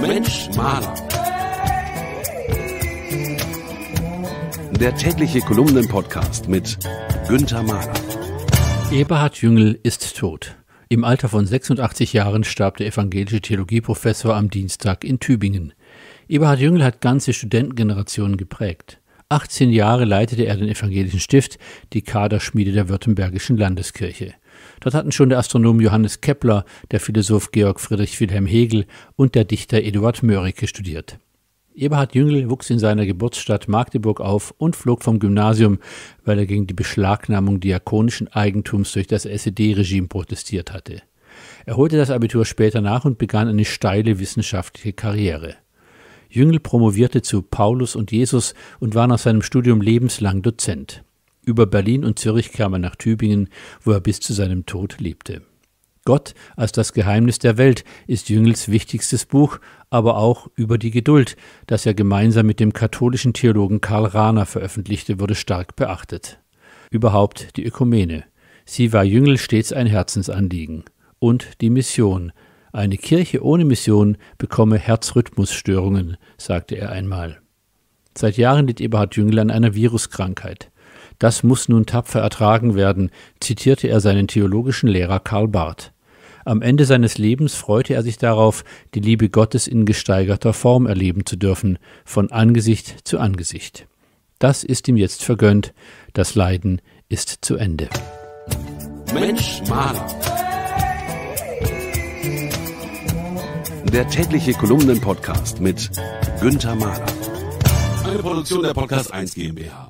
Mensch Maler. Der tägliche Kolumnen-Podcast mit Günther Mahler. Eberhard Jüngel ist tot. Im Alter von 86 Jahren starb der evangelische Theologieprofessor am Dienstag in Tübingen. Eberhard Jüngel hat ganze Studentengenerationen geprägt. 18 Jahre leitete er den evangelischen Stift, die Kaderschmiede der Württembergischen Landeskirche. Dort hatten schon der Astronom Johannes Kepler, der Philosoph Georg Friedrich Wilhelm Hegel und der Dichter Eduard Mörike studiert. Eberhard Jüngel wuchs in seiner Geburtsstadt Magdeburg auf und flog vom Gymnasium, weil er gegen die Beschlagnahmung diakonischen Eigentums durch das SED-Regime protestiert hatte. Er holte das Abitur später nach und begann eine steile wissenschaftliche Karriere. Jüngel promovierte zu Paulus und Jesus und war nach seinem Studium lebenslang Dozent. Über Berlin und Zürich kam er nach Tübingen, wo er bis zu seinem Tod lebte. Gott als das Geheimnis der Welt ist Jüngels wichtigstes Buch, aber auch über die Geduld, das er gemeinsam mit dem katholischen Theologen Karl Rahner veröffentlichte, wurde stark beachtet. Überhaupt die Ökumene. Sie war Jüngel stets ein Herzensanliegen. Und die Mission. Eine Kirche ohne Mission bekomme Herzrhythmusstörungen, sagte er einmal. Seit Jahren litt Eberhard Jüngel an einer Viruskrankheit. Das muss nun tapfer ertragen werden, zitierte er seinen theologischen Lehrer Karl Barth. Am Ende seines Lebens freute er sich darauf, die Liebe Gottes in gesteigerter Form erleben zu dürfen, von Angesicht zu Angesicht. Das ist ihm jetzt vergönnt, das Leiden ist zu Ende. Mensch Maler. Der tägliche Kolumnen-Podcast mit Günther Mahler. Eine Produktion der Podcast 1 GmbH.